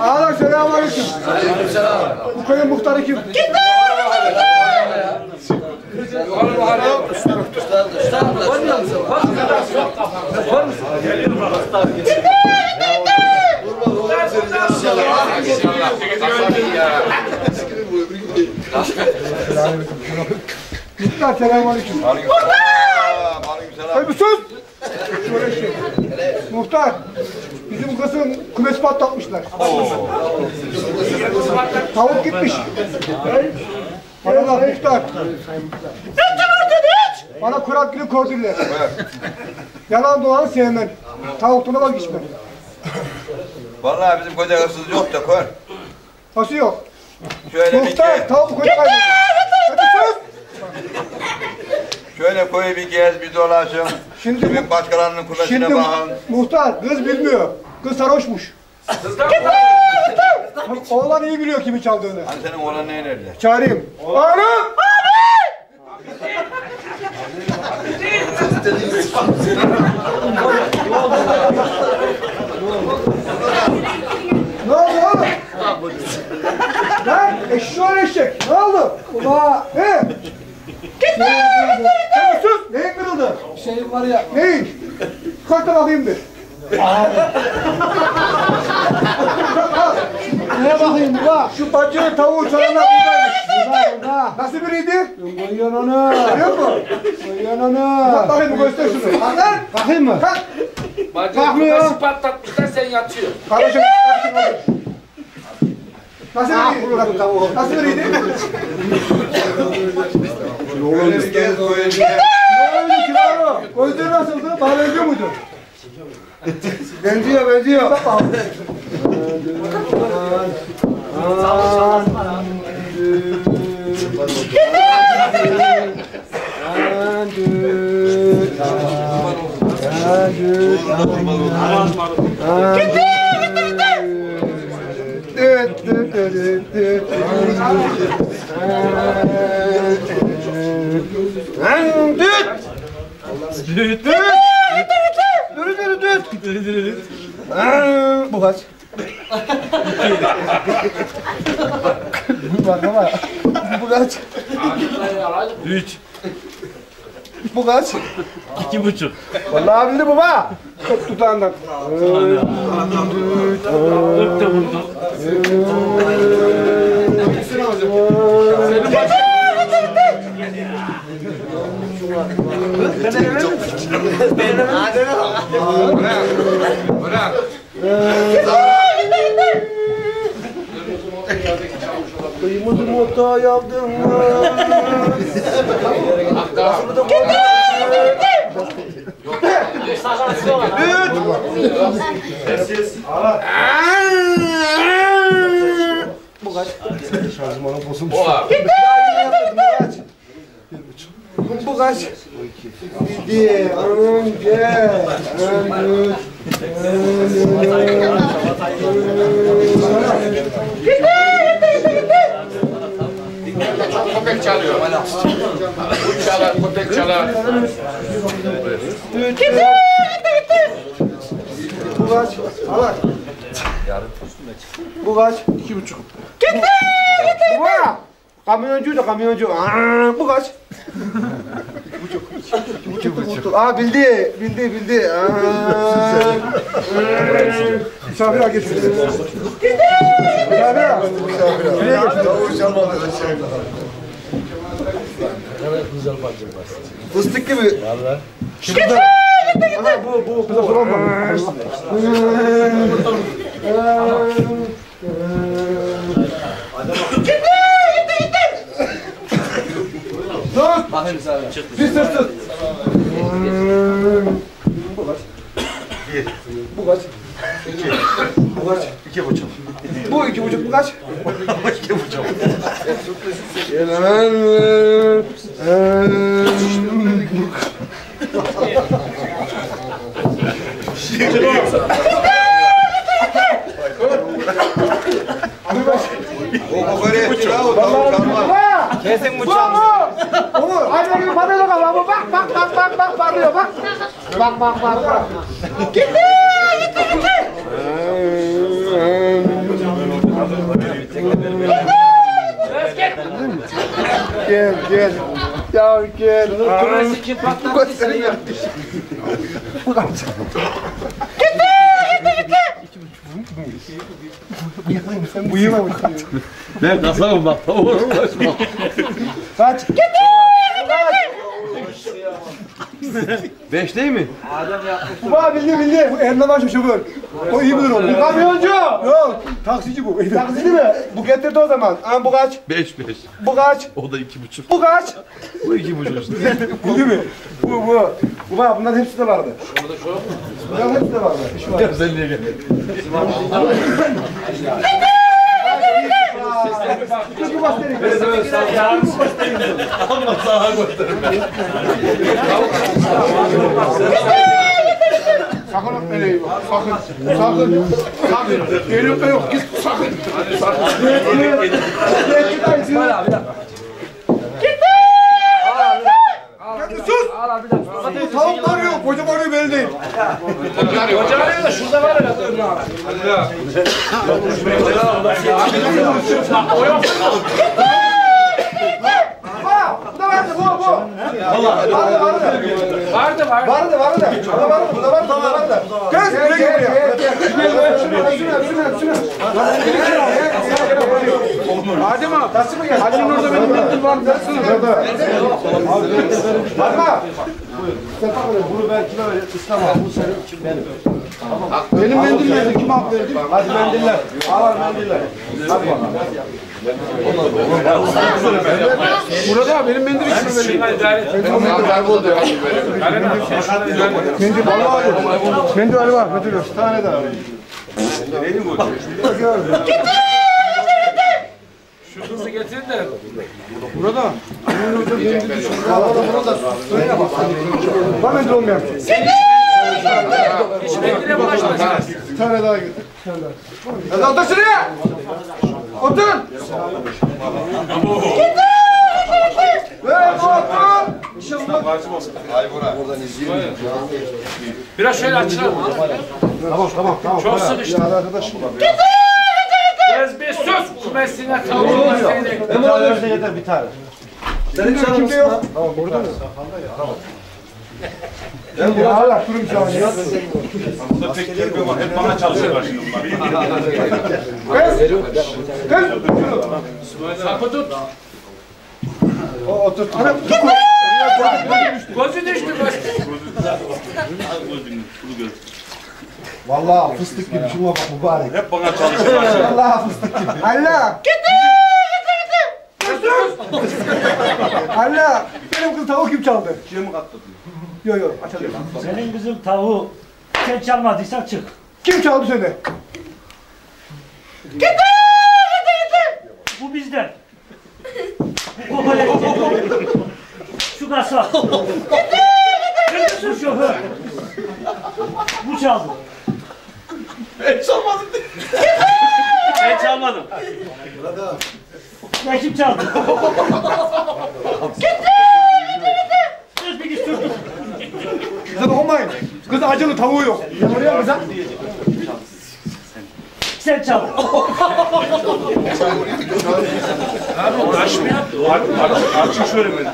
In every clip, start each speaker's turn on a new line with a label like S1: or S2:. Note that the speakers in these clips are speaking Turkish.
S1: Ağlar selamun aleyküm. Aleyküm selam. Bu köyün muhtarı kim? Gitti. Üstad, üstad,
S2: üstad. Var mısın? Var mısın? Var mısın? Geliyor bak.
S1: Muhtar selamun aleyküm. Hayır bir sus. Şöyle şey. Muhtar. Bizim kızın kümesi patlatmışlar. Tavuk gitmiş. Bana bak muhtar. Bana kurak gibi kordiller. Yalan dolan sevmem. Tavukluğuna bak içmem.
S3: Vallahi bizim koca hırsız yok da kör.
S1: Nasıl yok?
S3: Şöyle
S1: Muhtar
S3: gez,
S1: tavuk koyu kaybediyor.
S3: Şöyle koyu bir gez, bir dolaşın.
S1: Şimdi bu-
S3: başkalarının kulesine
S1: Şimdi
S3: bakın.
S1: muhtar kız bilmiyor. Kız sarhoşmuş. Oğlan iyi biliyor kimi çaldığını.
S3: Hani senin oğlan ne nerede?
S1: Çağırayım. Oğlum! Ne oldu oğlum? Lan eşşoğlu eşek. Ne oldu? Ula. Ne? Sen var ya. Neyim? Köften alayım de. Ne bakayım bak. Şu bacı tavuğu çalana buradaymış. Nasıl biriydi? Koyun onu. Görüyor musun? Koyun onu. Bak bakayım göster şunu. Kalkar. Bakayım mı? Kalk.
S4: Bacı nasıl patlatmışlar sen yatıyorsun.
S1: Kardeşim. Kardeşim. Nasıl ah, biriydi? Nasıl biriydi? Yolun üstüne koyun. Gözleri nasıldı? Bana benziyor muydu? benziyor, benziyor. Bak bakalım. Düt Düt düt. Düt düt düt. Düt düt Bu kaç? Bu bak ama. Bu kaç?
S4: Üç.
S1: Bu kaç?
S4: İki buçuk.
S1: Vallahi bildi baba. Tut tutağından.
S4: Öpte vurdu.
S1: Senin başın. Bırak. Bırak. Kıymadım hata yaptım. Kıymadım Bu kaç? Şarjmanı bozulmuş. Gitti! Kaç? Bir, önce, önce,
S4: Köpek çalıyor. Bu çalar, köpek çalar.
S1: Bu kaç? Alak. Bu kaç? İki buçuk. Gitti! Bu. Kamyoncu da kamyoncu. Bu kaç? Kurtul. Aa bildi, bildi, bildi. Misafir ağa geçmiş. Misafir ağa. Misafir ağa.
S3: Davul çalmadı. Evet güzel bacım var.
S1: Fıstık gibi. Valla. Şimdi gitti, gitti. Bu, bu, bu da zor olmamış. Dur!
S2: Bakın sen.
S1: Dur dur dur. Bu kaç? Bu kaç? Bu kaç?
S3: İki buçuk.
S1: Bu iki buçuk bu kaç?
S3: İki buçuk.
S1: Abi.
S3: O o tavuk çalmaz.
S1: Kesin bu. Kafam. Bak bak bak bak bak patlıyor bak. Bak bak bak bak. Gitti gitti gitti. Gel gel. Ya gel.
S2: Burası kim patlattıysa ya.
S4: Ben kasabım bak.
S1: Kaç.
S4: Beş değil mi?
S1: Bu bildi bildi. Bu Erdoğan başı şoför. O iyi bilir onu. Kamyoncu. Yok. Taksici bu. Taksici mi? Bu getirdi o zaman. Ama bu kaç?
S4: Beş beş.
S1: Bu kaç?
S4: O da iki buçuk.
S1: Bu kaç?
S4: Bu iki buçuk işte.
S1: Bu değil mi? Bu bu. Bu bak bunların hepsi de vardı. Bunların hepsi de vardı. Şu var.
S4: Sen niye geldin?
S1: Çünkü bastırın.
S4: Ama sağa götürün.
S1: Sakın öpmeleyin. Sakın. Sakın. Sakın. Geliyor yok. Git sakın. Sakın. Böyle abi. Sus! Tavuk arıyor, koca arıyor belli değil. Ha, bu da vardı, bu, bu. Vardı, vardı.
S2: Vardı var.
S1: Vardı, vardı. Bu da vardı, bu da vardı, bu da vardı. Göz, buraya gel buraya. Şuna, şuna, şuna, şuna.
S2: Adem abi.
S1: Nasıl mı gel?
S2: Adem'in orada benim mendil var. Versene.
S1: Bakma. Bunu ben kime vereyim? İslam abi, bu senin, benim. Benim mendil nerede? Kime hak verdin? Hadi mendiller. Al mendiller. Hadi bakalım.
S2: Burada benim mendil için vereyim.
S4: Kayboldu ya.
S1: Mendil vallahi yok. Mendil Ali var. Mendil yok. Tane daha.
S2: Şu kızı getirin de.
S1: Var mendil olmayan.
S2: Hiç mendile bulaşmasın.
S1: Bir tane daha getir. Bir tane daha. Hadi otur şuraya. Otur. Otur.
S2: Biraz şöyle açalım.
S1: Tamam tamam tamam.
S2: Çok sıkıştı.
S1: Ya arkadaş.
S2: Bez bir sus. Kumesine tavuğun seni.
S1: Bir tane yeter bir tane. Senin kimde yok? Tamam burada mı? Tamam. Ya Allah durun şu an ya.
S5: Hep bana çalışıyorlar şimdi bunlar.
S1: Kız. Kız.
S2: Sapı tut.
S1: O otur. Ana.
S2: Gözü düştü göz.
S1: Vallahi fıstık gibi şuna bak mübarek.
S5: Hep bana çalışıyorlar.
S1: Allah fıstık gibi. Allah. Gitti. Gitti. Allah. Benim kız tavuk kim çaldı? Mi kattı? Yok yok açalım.
S6: Senin kızın tavuğu sen çalmadıysan çık.
S1: Kim çaldı söyle.
S6: Bu bizden. Bu kokoreç. Şu kasa. Bu şoför. Bu çaldı.
S4: Ben çalmadım.
S6: Ben çalmadım. Ya kim çaldı? Kız bir git dur.
S1: Kıza dokunmayın. Kız acılı tavuğu yok. Oraya kıza.
S6: Sen çaldın.
S5: Açık şöyle ben.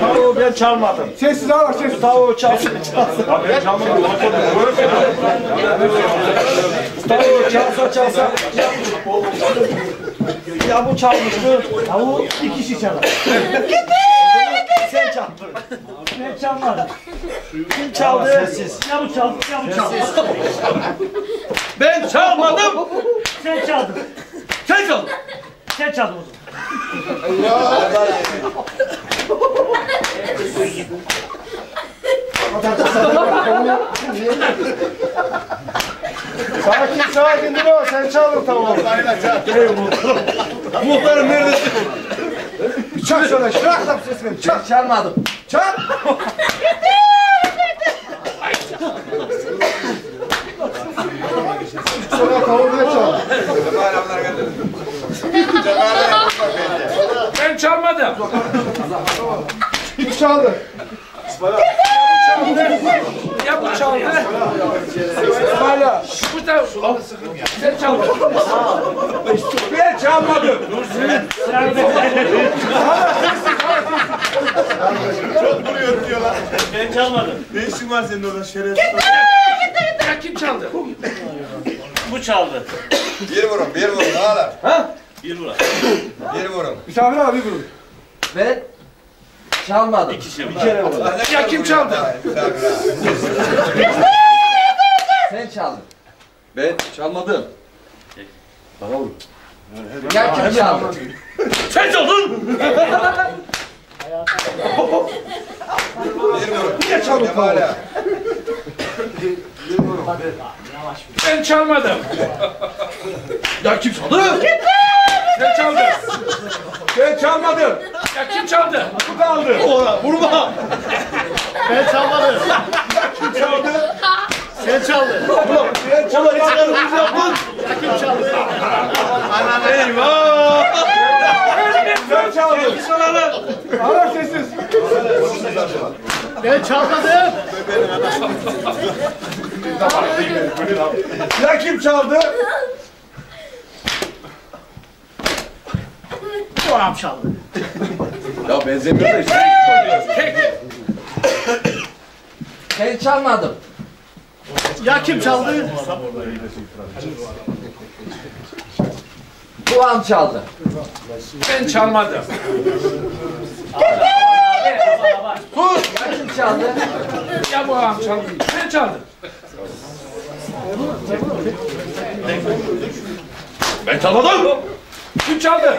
S6: Tavuğu ben çalmadım.
S1: Sessiz ağır sessiz.
S6: Tavuğu çalsın.
S5: Ben çalmadım.
S6: Tavuğu çalsa çalsa. Ya bu çalmıştı. Tavuğu bir kişi çalar. Sen Ben çalmadım. Kim çaldı? Ya bu çaldı ya bu çaldı.
S4: Ben çalmadım.
S6: Sen çaldın.
S4: Sen çaldın.
S6: Sen çaldın o zaman.
S1: Sakin sakin dur o. Sen çaldın tavuğu.
S4: Muhtarım neredesin?
S1: Çak şöyle. Şırak da sesini. Çak.
S4: Çalmadım.
S1: Çal! Sonra kavurma çal. Ben çalmadım. Kim çaldı?
S2: Ya bu çaldı.
S1: İsmaila.
S2: Bu da sen çaldın.
S5: Ben çalmadım. Dur sen. Sen de.
S6: Ben çalmadım.
S5: Ne işin var senin orada şerefsiz?
S2: Ya kim çaldı?
S6: Bu çaldı.
S3: Bir vurun, bir vurun hala.
S6: Bir vura.
S3: Bir vurun.
S1: Misafir abi vurun.
S7: Ben çalmadım.
S6: İki şey var.
S2: Ya kim çaldı?
S7: Sen çaldın.
S3: Ben çalmadım.
S7: Ya kim çaldı?
S6: Sen çaldın.
S3: Niye çaldın hala?
S2: Ben çalmadım.
S5: Ya kim çaldı?
S2: Sen çaldın.
S5: Ben çalmadım.
S2: Ya kim çaldı?
S5: Bu kaldı. Vurma.
S6: Ben çalmadım.
S5: Kim çaldı?
S6: Sen çaldın.
S5: Ben çalmadım. Biz yaptın.
S6: Kim çaldı?
S5: Eyvah. Ben çaldım.
S1: Ara sessiz.
S6: Ben çalmadım.
S5: Ya kim çaldı?
S6: Bu adam çaldı.
S3: Ya benzemiyor da işte.
S2: Tek.
S7: Ben çalmadım.
S6: Ya kim çaldı?
S7: Bu an çaldı.
S2: Ben çalmadım.
S7: Ya kim çaldı?
S2: Ya bu ağam çaldı. Sen çaldın.
S5: Ben çalmadım.
S2: Kim çaldı?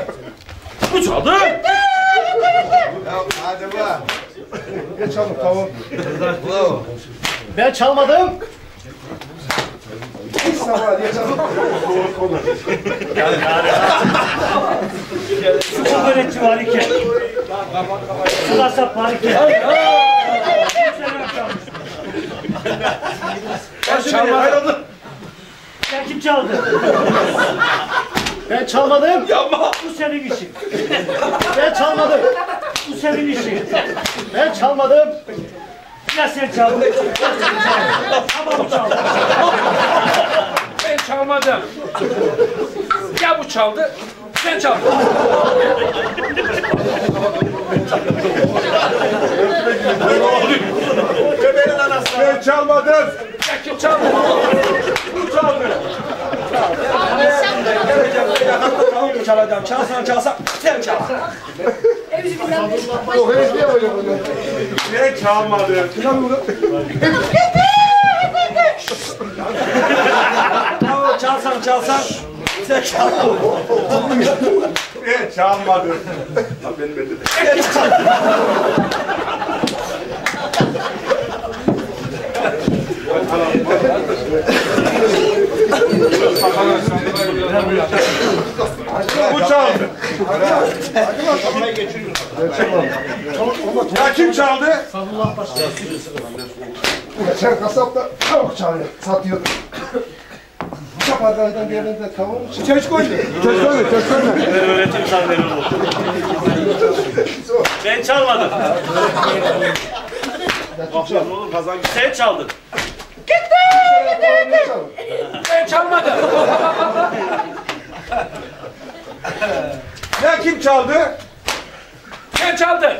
S5: Bu çaldı.
S3: Ya hadi bu.
S1: Geç çaldım tamam.
S6: Ben çalmadım.
S1: Sabah diye çaldım.
S6: Su kokoreççi var iki. Su kasap var iki.
S2: Ben çalmadım.
S6: Sen kim çaldı? Ben çalmadım. Yapma. Bu senin işin. Ben çalmadım. Bu senin işin. Ben çalmadım. Ya sen çaldın. Ya sen çaldın. Ama bu çaldı.
S2: Ben çalmadım. Ya bu çaldı. Sen çaldın.
S5: Ben çalmadım.
S2: Ya kim çaldı?
S5: Bu çaldı.
S1: Çalacağım. Çalsan çalsan sen çal. Yok henüz niye böyle bunu?
S5: Ben çalmadım.
S1: Çıkan bunu.
S6: Çalsan. Sen çaldın.
S5: Ben çalmadım. Ha benim elimde. Bu çaldı. Ya kim çaldı?
S1: Geçen kasapta tavuk çalıyor. Satıyor. Çaparlardan geldiğinde tavuğu çiçeği koydu. Çiçeği koydu. Çiçeği koydu.
S6: Ben öğretim sana verir Ben çalmadım.
S5: Oğlum kazan
S6: Sen çaldın.
S2: Ben çalmadım.
S5: Ya kim çaldı?
S2: Sen çaldın.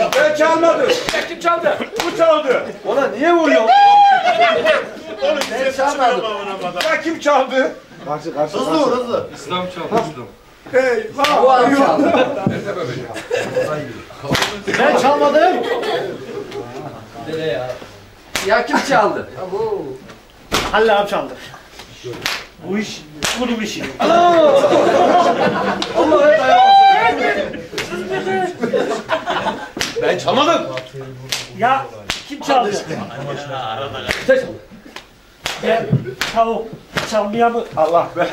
S5: Ben çalmadım.
S2: Ya kim çaldı?
S5: Bu çaldı.
S1: Ona niye vuruyor?
S7: Ben çalmadım.
S5: Ya kim çaldı?
S1: Karşı karşı. Hızlı vur hızlı.
S5: Eyvah.
S7: Bu an çaldı.
S6: Ben çalmadım.
S7: Ya kim çaldı?
S6: Halil abi çaldı. Bu iş bunun işi.
S5: Ben çalmadım.
S6: Ya kim çaldı? Ben tavuk çalmaya mı?
S5: Allah be.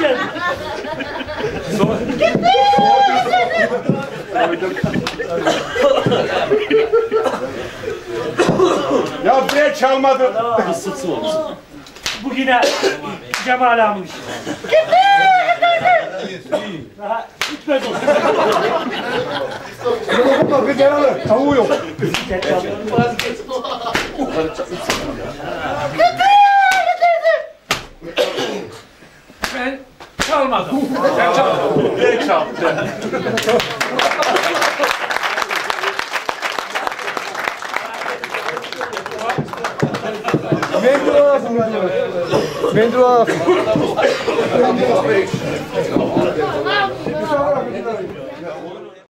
S6: Gel.
S5: Ya ben çalmadım.
S6: Bu yine Cemal abinin işi. Daha bitmedi o.
S1: Bakın gel alır. Tavuğu yok.
S6: Sen çaldın.
S2: Ben çalmadım. Ben çalmadım.
S5: Ben çaldı.
S1: Mendil alasın. Mendil alasın.